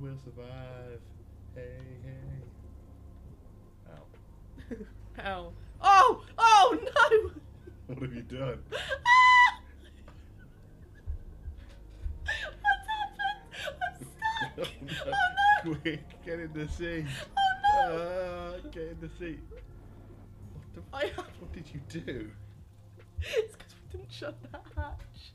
We'll survive. Hey, hey. Ow. Ow. Oh! Oh no! What have you done? What's happened? I'm stuck! Oh, oh no! Quick, get in the seat. Oh no! Uh, get in the seat. What the I What did you do? It's because we didn't shut that hatch.